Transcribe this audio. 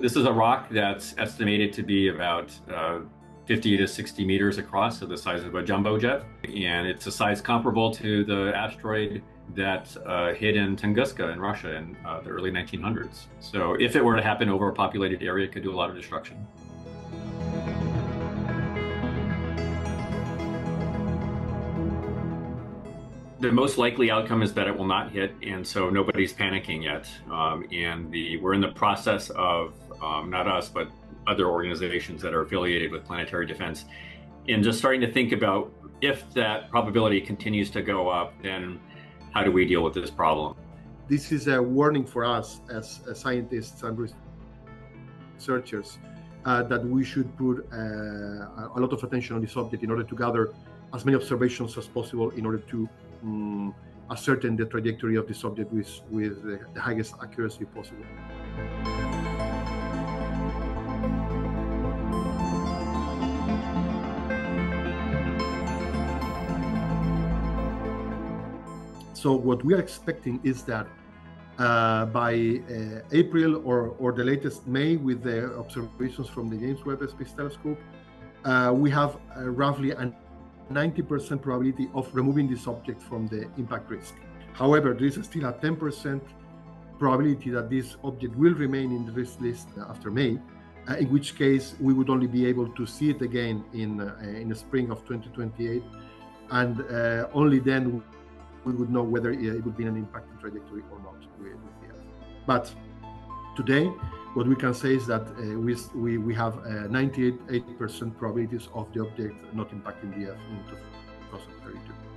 This is a rock that's estimated to be about uh, 50 to 60 meters across, so the size of a jumbo jet. And it's a size comparable to the asteroid that uh, hit in Tunguska in Russia in uh, the early 1900s. So if it were to happen over a populated area, it could do a lot of destruction. The most likely outcome is that it will not hit, and so nobody's panicking yet. Um, and the we're in the process of um, not us, but other organizations that are affiliated with planetary defense, and just starting to think about if that probability continues to go up, then how do we deal with this problem? This is a warning for us as, as scientists and researchers uh, that we should put uh, a lot of attention on this subject in order to gather as many observations as possible in order to um, ascertain the trajectory of the object with, with the, the highest accuracy possible. So what we are expecting is that uh, by uh, April or, or the latest May with the observations from the James Webb Space Telescope, uh, we have uh, roughly an 90% probability of removing this object from the impact risk. However, there is still a 10% probability that this object will remain in the risk list after May, uh, in which case we would only be able to see it again in, uh, in the spring of 2028. And uh, only then we would know whether it would be an impacting trajectory or not. But today, what we can say is that uh, we, we, we have 98% uh, probabilities of the object not impacting the Earth in 2032.